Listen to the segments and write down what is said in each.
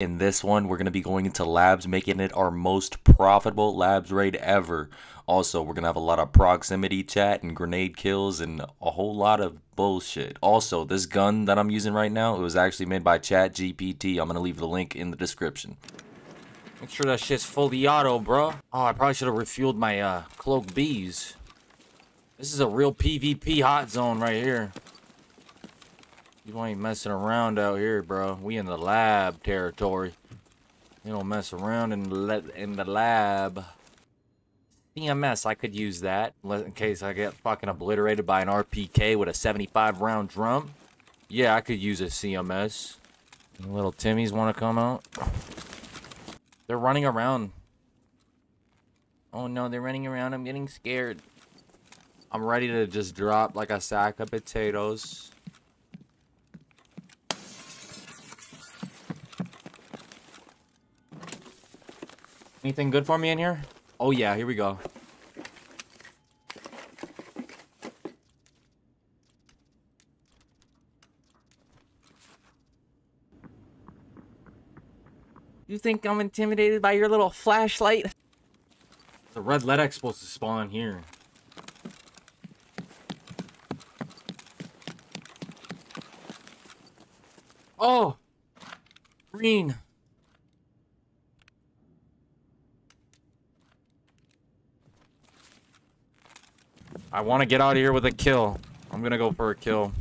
In this one, we're going to be going into labs, making it our most profitable labs raid ever. Also, we're going to have a lot of proximity chat and grenade kills and a whole lot of bullshit. Also, this gun that I'm using right now, it was actually made by ChatGPT. I'm going to leave the link in the description. Make sure that shit's fully auto, bro. Oh, I probably should have refueled my uh, cloak bees. This is a real PvP hot zone right here. You ain't messing around out here, bro. We in the lab territory. You don't mess around in the, in the lab. CMS, I could use that in case I get fucking obliterated by an RPK with a 75 round drum. Yeah, I could use a CMS. Little Timmies want to come out. They're running around. Oh no, they're running around. I'm getting scared. I'm ready to just drop like a sack of potatoes. Anything good for me in here? Oh yeah, here we go. You think I'm intimidated by your little flashlight? The red LEDX supposed to spawn here. Oh! Green. I want to get out of here with a kill. I'm gonna go for a kill.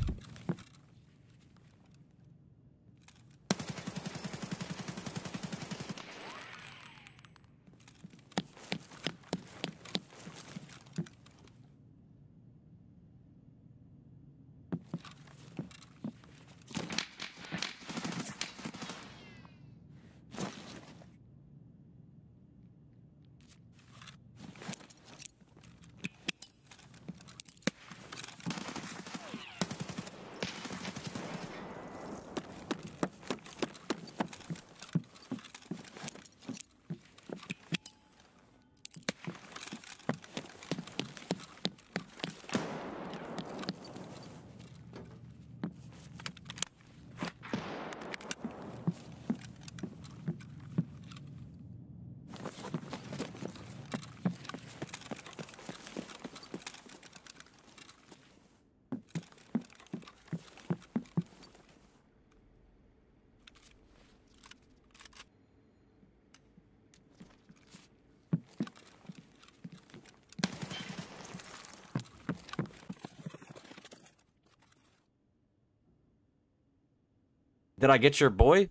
Did I get your boy?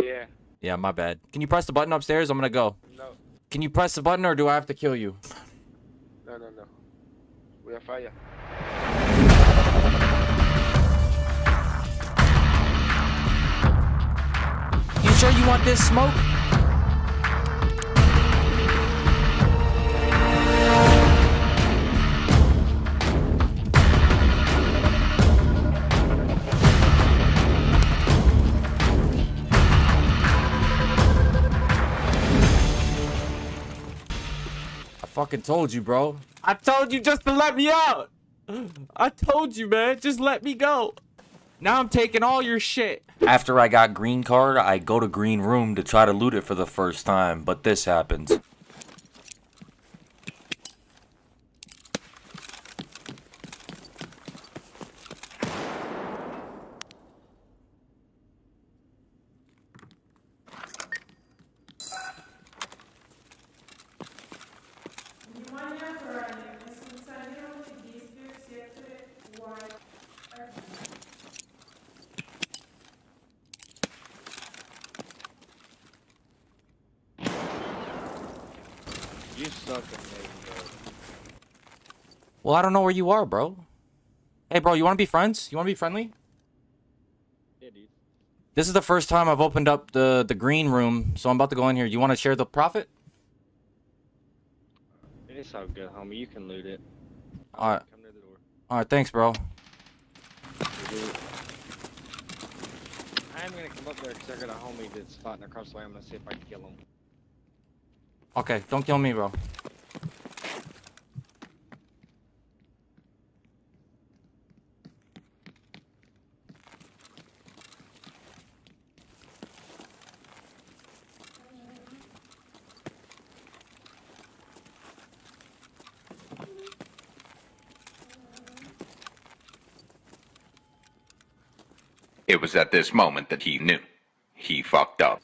Yeah. Yeah, my bad. Can you press the button upstairs? I'm gonna go. No. Can you press the button or do I have to kill you? No, no, no. We are fire. You sure you want this smoke? Fucking told you, bro. I told you just to let me out. I told you, man. Just let me go. Now I'm taking all your shit. After I got green card, I go to green room to try to loot it for the first time, but this happens. You suck at me, bro. Well, I don't know where you are, bro. Hey, bro, you want to be friends? You want to be friendly? Yeah, dude. This is the first time I've opened up the, the green room, so I'm about to go in here. You want to share the profit? It is all good, homie. You can loot it. Alright. Come to the door. Alright, thanks, bro. You do it. I am gonna come up there because I got a homie that's fighting across the way. I'm gonna see if I can kill him. Okay, don't kill me, bro. It was at this moment that he knew. He fucked up.